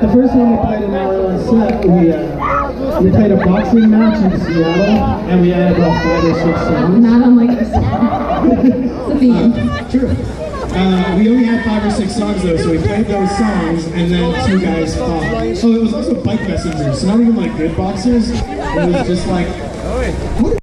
The first time we played an hour set, we uh, we played a boxing match in Seattle, and we had about five or six songs. Not unlike this one. True. Uh, we only had five or six songs though, so we played those songs, and then two guys fought. Oh, it was also bike messengers, so not even like good boxers. It was just like, what